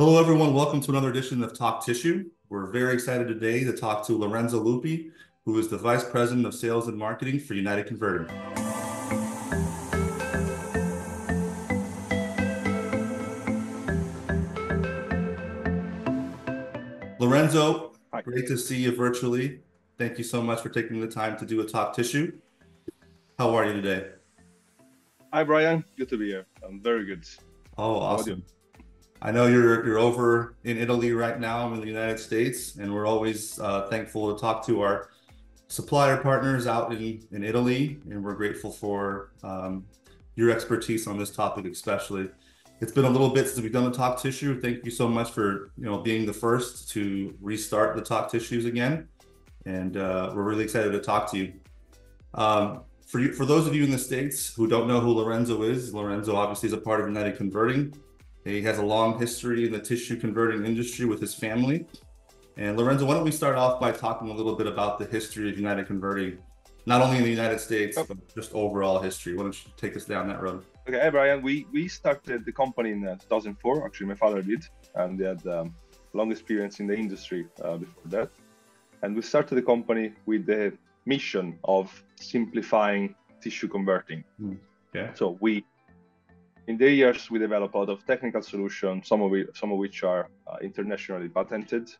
Hello, everyone. Welcome to another edition of Talk Tissue. We're very excited today to talk to Lorenzo Lupi, who is the Vice President of Sales and Marketing for United Converting. Lorenzo, Hi. great to see you virtually. Thank you so much for taking the time to do a Talk Tissue. How are you today? Hi, Brian. Good to be here. I'm very good. Oh, awesome. I know you're you're over in Italy right now. I'm in the United States, and we're always uh, thankful to talk to our supplier partners out in, in Italy, and we're grateful for um, your expertise on this topic, especially. It's been a little bit since we've done the talk tissue. Thank you so much for you know being the first to restart the talk tissues again, and uh, we're really excited to talk to you. Um, for you, for those of you in the states who don't know who Lorenzo is, Lorenzo obviously is a part of United Converting. He has a long history in the tissue converting industry with his family. And Lorenzo, why don't we start off by talking a little bit about the history of United Converting, not only in the United States, Oh. but just overall history. Why don't you take us down that road? Okay, Brian. We we started the company in uh, 2004. Actually, my father did, and they had um, long experience in the industry uh, before that. And we started the company with the mission of simplifying tissue converting. Okay. So we, in the years, we developed a lot of technical solutions, some of which, some of which are uh, internationally patented,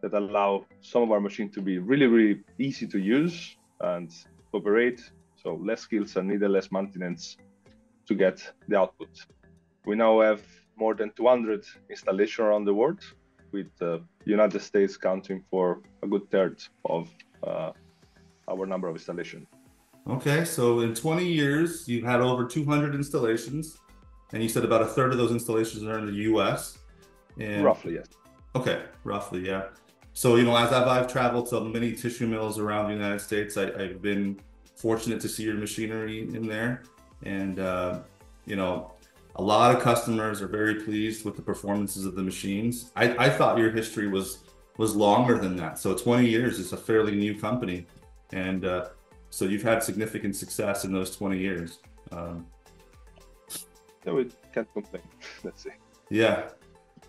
that allow some of our machines to be really, really easy to use and operate. So less skills and needed less maintenance to get the output. We now have more than 200 installations around the world, with the United States counting for a good third of uh, our number of installations. Okay, so in 20 years, you've had over 200 installations, and you said about a third of those installations are in the U.S. And Roughly, yes. Okay, roughly, yeah. So, you know, as I've, I've traveled to many tissue mills around the United States, I, I've been fortunate to see your machinery in there. And, uh, you know, a lot of customers are very pleased with the performances of the machines. I, I thought your history was was longer than that. So 20 years is a fairly new company. And uh, so you've had significant success in those 20 years. Um, Yeah, we can't complain. Let's see. Yeah.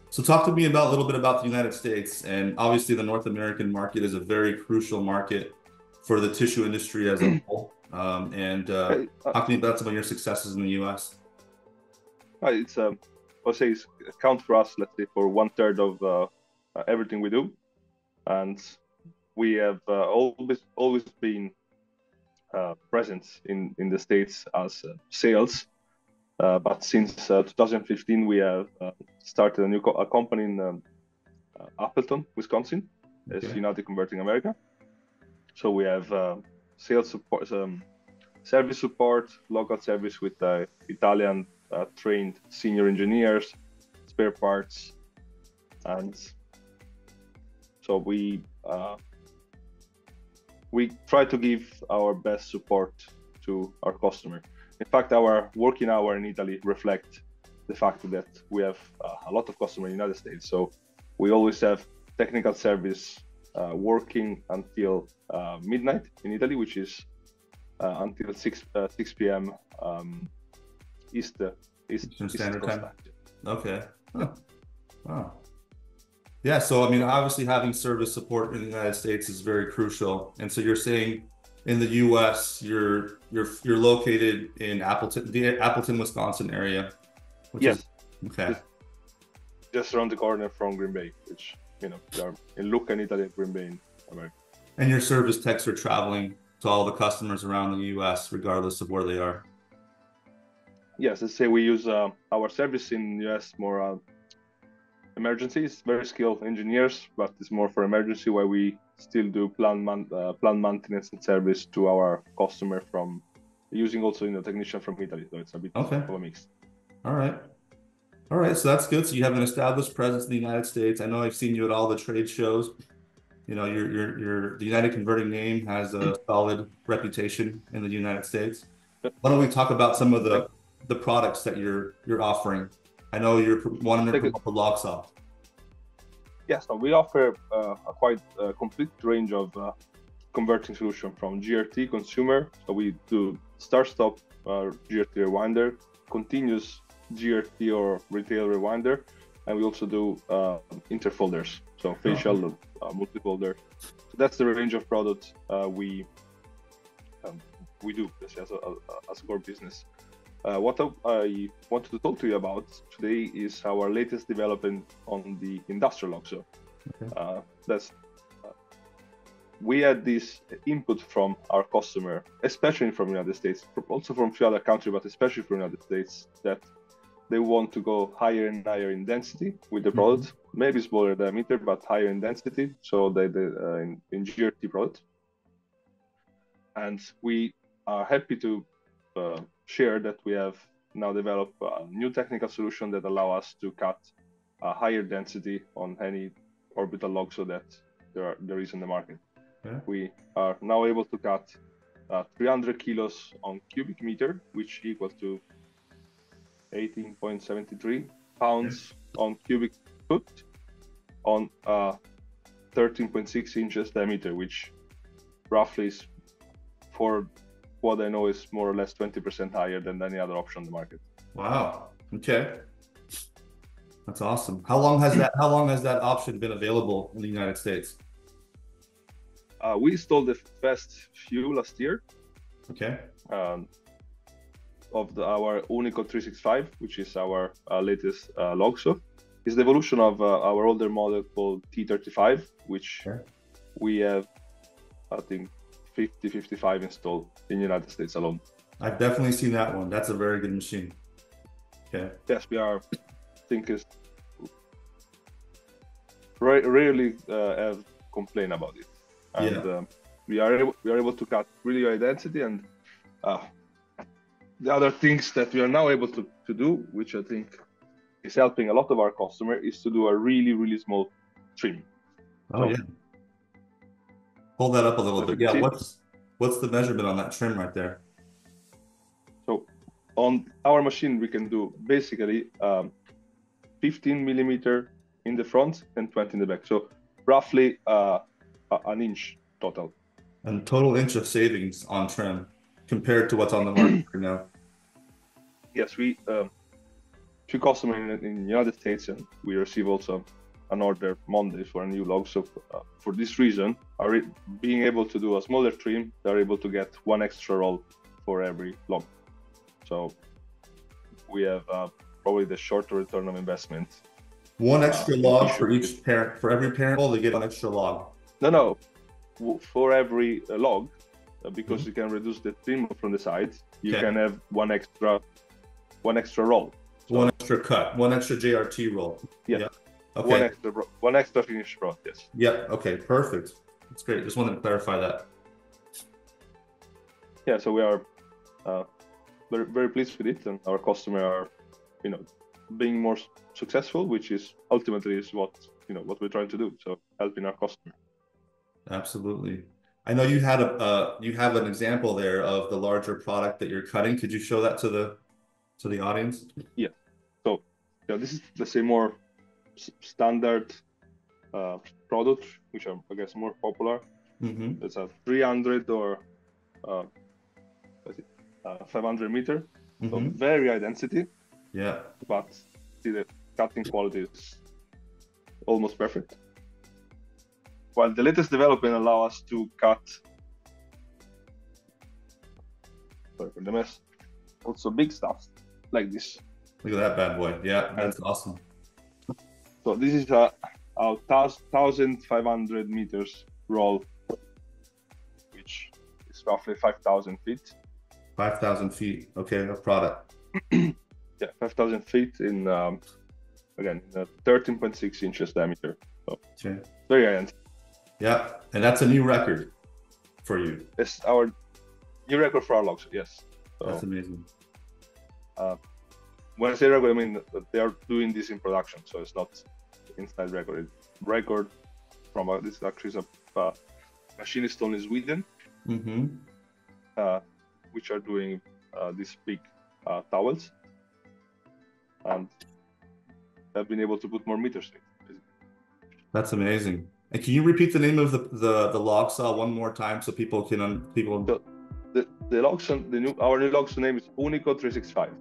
So talk to me about a little bit about the United States and obviously the North American market is a very crucial market for the tissue industry as a whole. Um, and uh, Uh, talk to me about some of your successes in the U.S. uh, it's um, I'll say it's count for us. Let's say for one third of uh, uh, everything we do, and we have uh, always always been uh, present in in the states as uh, sales. Uh, but since uh, 2015, we have uh, started a new co- a company in um, uh, Appleton, Wisconsin, as Okay. United Converting America. So we have sales support, um, service support, local service with uh, Italian uh, trained senior engineers, spare parts, and so we uh, we try to give our best support to our customer. In fact, our working hour in Italy reflect the fact that we have uh, a lot of customers in the United States. So we always have technical service uh, working until uh, midnight in Italy, which is uh, until 6 uh, 6 p.m. Um, East East, Eastern East Standard Coast Time. Okay. Huh. Wow. Yeah. So, I mean, obviously having service support in the United States is very crucial. And so you're saying in the U.S., you're you're you're located in Appleton, the Appleton, Wisconsin area. which Yes, is- okay. just around the corner from Green Bay, which you know are in Lucca in Italy, Green Bay in America. And your service techs are traveling to all the customers around the U.S., regardless of where they are. Yes, let's say we use uh, our service in the US more uh, emergencies, very skilled engineers, but it's more for emergency where we still do plan man- uh, plan maintenance and service to our customer from using also you know technician from Italy. So it's a bit Okay. of a mix. All right. All right. So that's good. So you have an established presence in the United States. I know I've seen you at all the trade shows. You know, your your your the United Converting name has a solid reputation in the United States. Why don't we talk about some of the the products that you're you're offering? I know you're wanting to promote the log saw. Yeah, so we offer uh, a quite uh, complete range of uh, converting solution from JRT consumer. So we do start-stop uh, JRT rewinder, continuous JRT or retail rewinder, and we also do uh, interfolders, so facial uh, multi-folder. So that's the range of products uh, we um, we do as a, as a core business. Uh, what I wanted to talk to you about today is our latest development on the industrial OXO. Okay. Uh, that's uh, we had this input from our customer, especially from the United States, also from few other countries, but especially from the United States, that they want to go higher and higher in density with the product, mm-hmm. maybe smaller diameter, but higher in density. So they, they uh, in, in JRT product, and we are happy to uh, share that we have now developed a new technical solution that allow us to cut a higher density on any orbital log so that there, are, there is in the market. Yeah. We are now able to cut uh, 300 kilos on cubic meter, which equals to 18.73 pounds yeah. on cubic foot on uh, 13.6 inches diameter, which roughly is for what I know is more or less 20% higher than any other option on the market. Wow. Okay. That's awesome. How long has that how long has that option been available in the United States? Uh, we installed the first few last year. Okay. Um, of the, our Unico 365, which is our uh, latest uh, log saw, is the evolution of uh, our older model called T35, which sure. we have, I think, 50, 55 installed in the United States alone. I've definitely seen that one. That's a very good machine. Yeah. Yes, we are. I think is rarely uh, have complain about it, and yeah. um, we are able, we are able to cut really high density and uh, the other things that we are now able to, to do, which I think is helping a lot of our customer, is to do a really really small trim. Oh so, yeah. Hold that up a little bit. Yeah. What's what's the measurement on that trim right there? So on our machine, we can do basically um, 15 millimeter in the front and 20 in the back. So roughly uh, an inch total. And total inch of savings on trim compared to what's on the market right now. Yes, we um, two customers in, in the United States, and we receive also an order Monday for a new log. So uh, for this reason, are being able to do a smaller trim, they're able to get one extra roll for every log. So we have uh, probably the shorter return of investment. One uh, extra uh, log for each parent, for every parent, they get an extra log. No, no, for every uh, log, uh, because mm-hmm. you can reduce the trim from the sides, you okay. can have one extra, one extra roll. So, one extra cut, one extra JRT roll. Yeah. yeah. Okay. One extra, one extra finish rod. Yes. Yeah. Okay. Perfect. That's great. Just wanted to clarify that. Yeah. So we are uh, very very pleased with it, and our customer are, you know, being more successful, which is ultimately is what you know what we're trying to do. So helping our customer. Absolutely. I know you had a uh, you have an example there of the larger product that you're cutting. Could you show that to the to the audience? Yeah. So yeah, this is let's say more standard uh, products, which are I guess more popular. Mm-hmm. It's a 300 or uh, uh, 500 meter, mm-hmm. so very high density. Yeah. But see the cutting quality is almost perfect. While the latest development allow us to cut sorry for the mess, also big stuff like this. Look at that bad boy. Yeah, that's awesome. So this is a, a 1,500 meters roll, which is roughly 5,000 feet. 5,000 feet, okay, a product. yeah, 5,000 feet in, um, again, 13.6 inches diameter. So okay. very high end. Yeah, and that's a new record for you. It's our new record for our logs, yes. So, that's amazing. Uh, when I say record, I mean they are doing this in production, so it's not inside record. Record from uh, this actually is a uh, machinist in Sweden, mm-hmm. uh, which are doing uh, these big uh, towels, and have been able to put more meters in. That's amazing. And can you repeat the name of the the, the log saw one more time so people can people? The, the the log the new our new log saw name is Unico 365.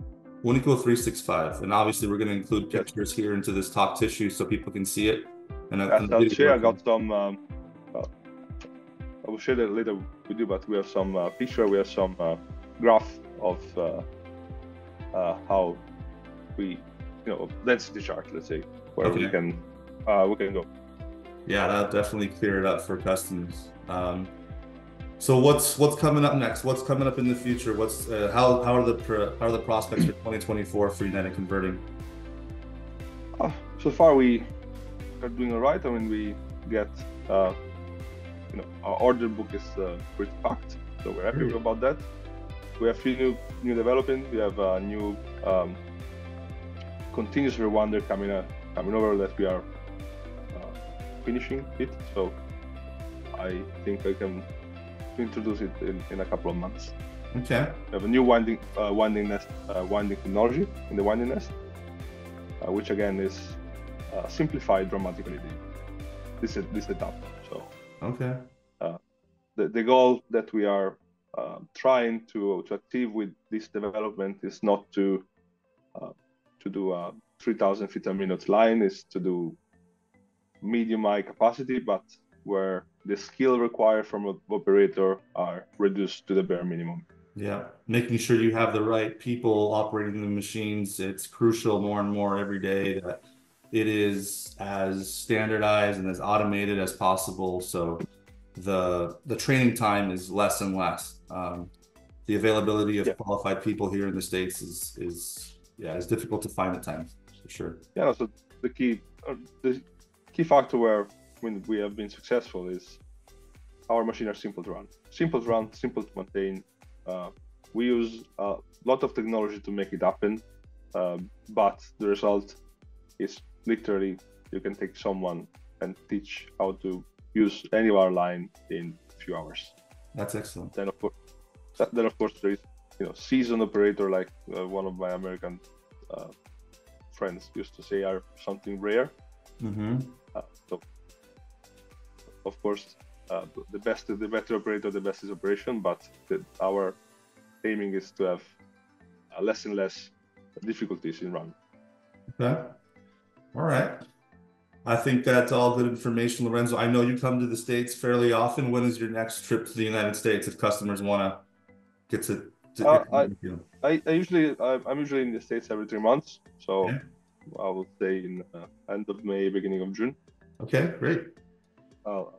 Unico 365. And obviously, we're going to include pictures here into this Talk Tissue so people can see it. And, and I'll share, I got some, um, uh, I will share that later with you, but we have some uh, picture, we have some uh, graph of uh, uh, how we, you know, density chart, let's say, where okay. we can uh, we can go. Yeah, that'll definitely clear it up for customers. Um, so what's what's coming up next? What's coming up in the future? What's uh, how how are the how are the prospects for 2024 for United Converting? Uh, so far, we are doing all right. I mean, we get uh, you know our order book is uh, pretty packed, so we're happy mm-hmm. about that. We have few new new development. We have a new um, continuous rewinder coming uh, coming over that we are uh, finishing it. So I think I can introduce it in, in a couple of months. Okay. We have a new winding uh, winding nest uh, winding technology in the winding nest, uh, which again is uh, simplified dramatically. This is this setup. So okay. Uh, the the goal that we are uh, trying to to achieve with this development is not to to do a 3,000 feet a minute line, is to do medium high capacity, but where the skill required from an operator are reduced to the bare minimum. Yeah, making sure you have the right people operating the machines. It's crucial more and more every day that it is as standardized and as automated as possible. So the the training time is less and less. Um, the availability of yeah. qualified people here in the states is is yeah, it's difficult to find at times for sure. Yeah, so the key uh, the key factor where when we have been successful is our machines are simple to run, simple to run, simple to maintain. Uh, we use a lot of technology to make it happen, uh, but the result is literally you can take someone and teach how to use any of our line in a few hours. That's excellent. Then of course, then of course there is you know seasoned operator like uh, one of my American uh, friends used to say are something rare. Mm-hmm. Uh, so of course uh, the best is the better operator the best is operation but the, our aiming is to have uh, less and less difficulties in run. Okay. All right. I think that's all good information, Lorenzo. I know you come to the States fairly often. When is your next trip to the United States if customers want to get to uh, I, I, I, usually I'm usually in the states every three months, so yeah. I will say in uh, end of May, beginning of June. Okay, great. I'll, back.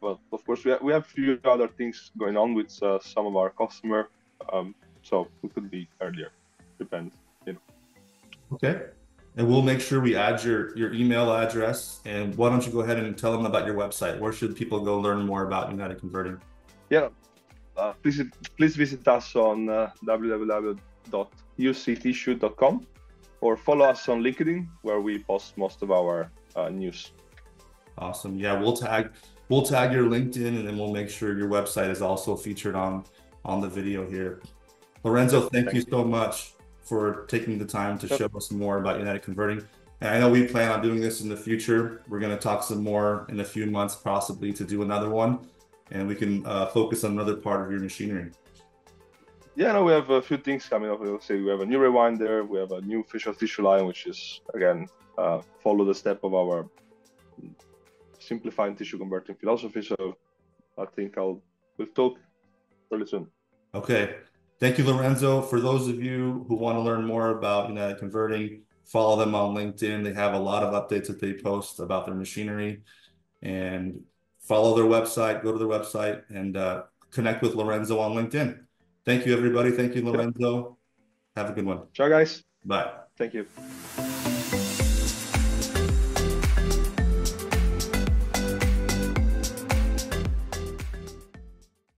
Well, of course, we have, we have a few other things going on with uh, some of our customer, um, so we could be earlier. Depends, you know. Okay, and we'll make sure we add your your email address. And why don't you go ahead and tell them about your website? Where should people go learn more about United Converting? Yeah, uh, please please visit us on uh, www.uctissue.com or follow us on LinkedIn where we post most of our uh, news. Awesome. Yeah, we'll tag we'll tag your LinkedIn and then we'll make sure your website is also featured on on the video here. Lorenzo, thank, thank you, you so much for taking the time to show us more about United Converting. And I know we plan on doing this in the future. We're going to talk some more in a few months, possibly to do another one and we can uh, focus on another part of your machinery. Yeah, no, we have a few things coming up. We'll say we have a new rewinder, we have a new facial tissue line, which is again uh, follow the step of our simplifying tissue converting philosophy. So I think I'll we'll talk really soon. Okay. Thank you, Lorenzo. For those of you who want to learn more about United Converting, follow them on LinkedIn. They have a lot of updates that they post about their machinery. And follow their website, go to their website, and uh, connect with Lorenzo on LinkedIn. Thank you, everybody. Thank you, Lorenzo. Have a good one. Ciao, guys. Bye. Thank you.